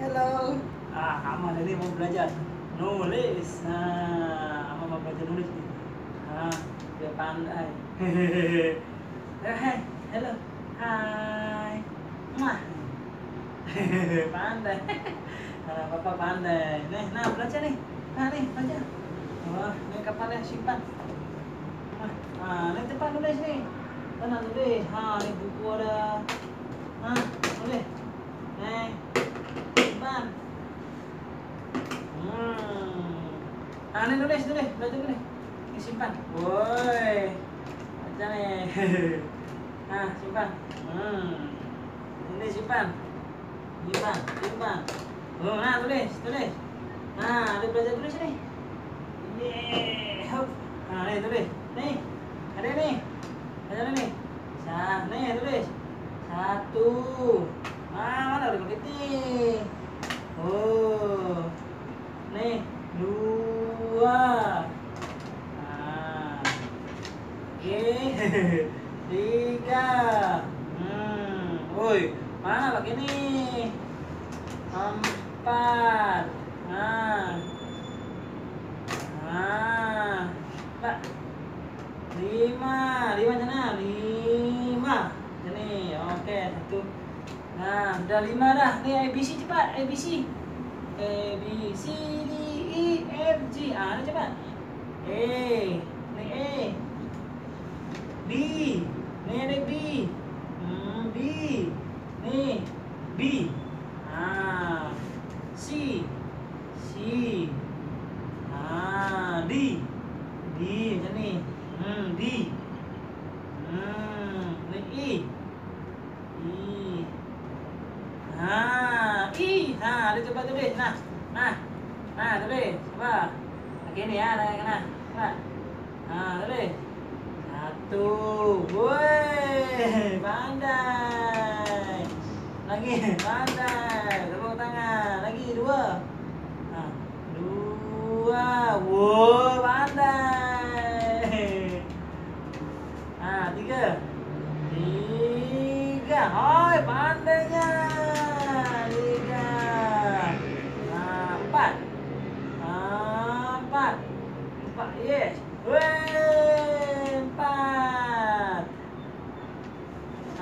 hello. Ah, Amal ini mau belajar nulis. Nah, Amal mau belajar nulis nih. Ah, dia pandai. Hai, hello. Hai. Mah. pandai. Nah, Bapak pandai. Nih, nah belajar nih. Nah, nih, baca. Wah, ini kepalanya simpan. Nah, ah, ini tempat nulis nih. Tenang nulis. Ha, ini buku ada. Ha, nulis. Nih, simpan. Hmm. Ah, ini nulis, nulis, belajar nulis. Ini simpan. Woi. Baca nih. Nah, simpan. Hmm. Ini simpan. Simpan, simpan. Oh, nah tulis, tulis. Nah, ada belajar tulis nih. Yeay, hop. Nah, nih tulis. Nih. Ada nih. Ada nih. Sah, nih tulis. Satu. Ah, mana udah begitu. Oh. Nih, dua. Nah. Oke. Tiga. Hmm. Woi, mana nih? Empat. Nah. Nah. Pak. Lima. Lima sana. Lima. Sini. Oke, satu. Nah, udah lima dah. Nih ABC cepat. ABC. A B C D E F G. Ah, ini cepat. A. Nih A. B. Nih ada B. Hmm, B. Nih B. Ah. C. C. Ah, D. D macam ni. Hmm, D. Hmm, ni E. E. Ha, E. Ha, ada coba tulis. Nah. Nah. Nah, tulis. Coba. Okey ni ya, nak kena. Coba. Ha, tulis. Satu. Woi, pandai. Lagi, pandai. Tepuk tangan. Lagi dua. Ha, dua. Wow, pandai. Ha, tiga. Tiga. Hai, pandainya. Tiga. Ha, empat. Ha, empat. Empat, yes. Weh, empat.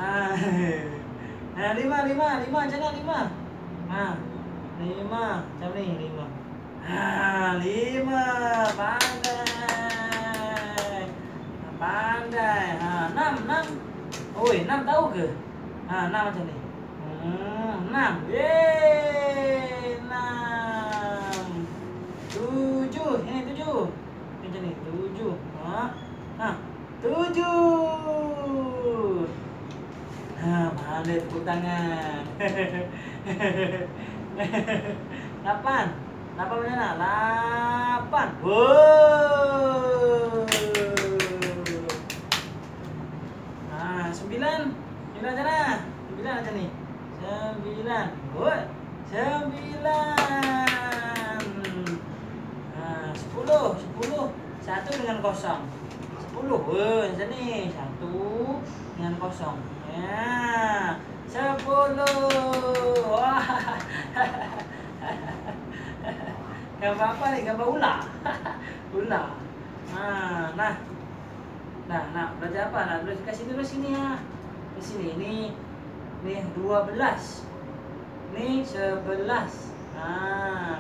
Ha, ha, lima, lima, lima, macam mana lima? Ha, lima, macam ni, lima. Ha, lima, pandai. Pandai. Ha, enam, enam. Oi, enam tahu ke? Ha, enam macam ni. Hmm, enam. Yeay, enam. Tujuh, ini tujuh. Macam ni, tujuh. Ha, ha, tujuh. Ha, pandai tepuk tangan. Lapan. Lapan macam mana? Lapan. Wow. Ah, sembilan. Sembilan macam mana? Sembilan macam ni. Sembilan. Good. Sembilan. Ah, sepuluh. Sepuluh. Satu dengan kosong. Sepuluh. Wah, macam ni. Satu dengan kosong. Ya. Sepuluh. Wah. Gambar apa ni? Gambar ular. ular. Ha, nah. Nah, nak belajar apa? Nak belajar kat sini dulu sini ya. Di sini ni ni 12. Ni 11. Ha.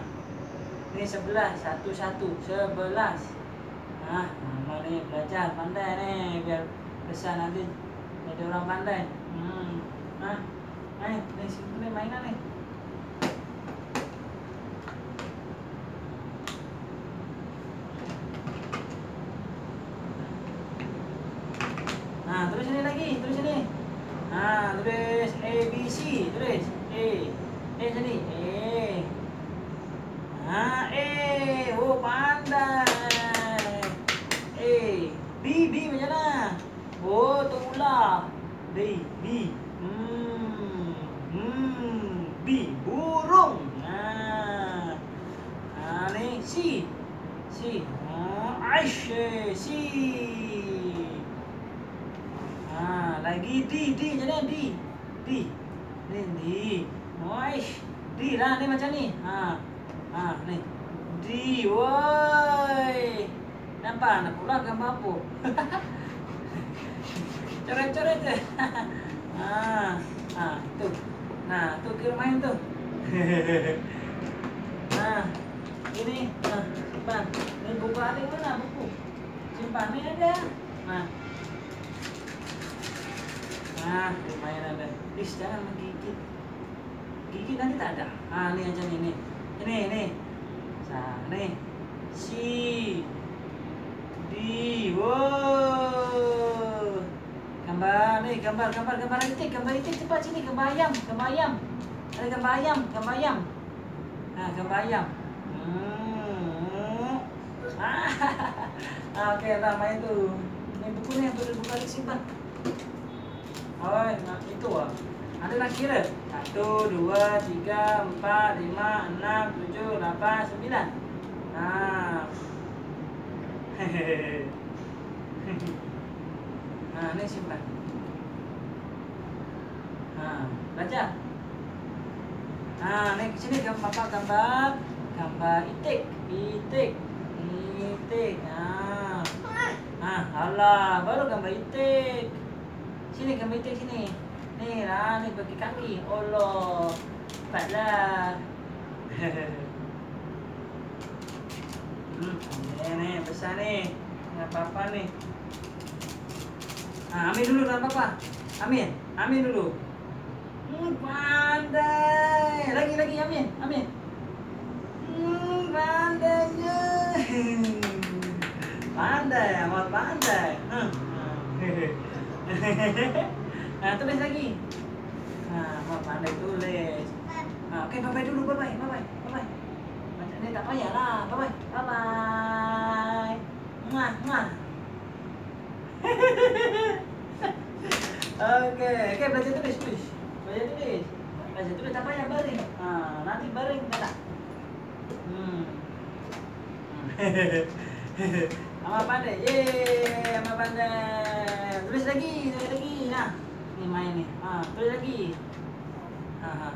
Ni 11, satu satu, 11. Ha, nama ni belajar pandai ni biar besar nanti jadi orang pandai. Hmm. Ha. Main, ni sini ni mainan ni. Sini lagi, tulis sini. Nah, tulis A B C, tulis A. A sini, A. Nah, A. Oh, pandai. A. B, B macam mana? Oh, tu ular. B, B. Hmm. Hmm. B, burung. Nah. Nah, ni C. C. Ah, Aisyah, C. Lagi D, D macam mana D? D. Ni D. Moish. Di lah, nih macam ni. Ha. Ha, ni. Di, woi. Nampak? Nak pula gambar apa? Coret-coret je. ha. Ha, tu. Nah, tu kira main tu. nah, ini. Nah, simpan. Ini buku adik mana buku? Simpan ni ada. Nah. Nah, lumayan ada. Please jangan menggigit. Gigit nanti tak ada. Ah, ini aja nih, nih. Ini, ini. Nah, nih. Si. Di. Wow. Gambar nih, gambar, gambar, gambar itik, gambar itik cepat sini, gambar ayam, gambar ayam. Ada gambar ayam, gambar ayam. Nah, gambar ayam. Hmm. Ah, oke, okay, main tuh. Ini bukunya yang tuh buka simpan. Oh, nah itu ah. Ada nak kira? Satu, dua, tiga, empat, lima, enam, tujuh, delapan, sembilan. Nah. Hehehe. Nah, ini simpan. Nah, baca. Nah, ini sini gambar gambar? Gambar itik, itik, itik. Nah. Nah, Allah, baru gambar itik. Sini gambar itik sini. Nih lah, nih bagi kaki. Allah, cepatlah. hmm, ini nih besar nih. Nggak apa-apa nih. Nah, amin dulu nggak apa-apa. Amin, amin dulu. Hmm, pandai. Lagi lagi amin, amin. Hmm, pandainya. Pandai, amat pandai. Hmm. Nah, tulis lagi. Nah, pandai tulis. Nah, oke, bye bye dulu, bye bye, bye bye, bye bye. Macam ni tak payah lah, bye bye, bye bye. Muah, muah. Oke, oke belajar tulis, tulis. Belajar tulis. Belajar tulis tak payah baring. Ah, nanti baring tak? Hmm. Ama pandai. Yeay, ama pandai. Tulis lagi, tulis lagi. Nah, ini main nih. Ah, tulis lagi. Ah,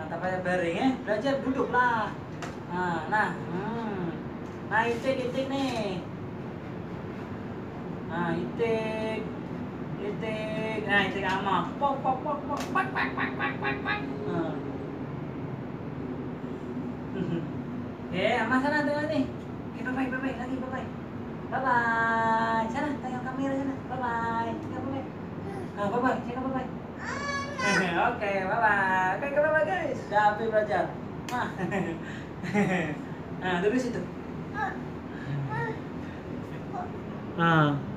Nah, payah baring eh. Belajar duduklah. Nah, nah. Hmm. Nah, itik, itik nih. Nah, itik. Itik. Nah, itik ama. Pok, pok, pok, pok. Pak, pak, pak, pak, pak, pak. Nah. Eh, ama sana tengok ni. Oke, bye bye, bye bye, lagi bye bye. Bye bye. Sana, tengok kamera sana. Bye bye. Bye bye. Ah, bye bye. Cakap bye bye. Oke, bye bye. Oke, bye bye guys. Belajar. Ah. Nah, duduk situ. Ah.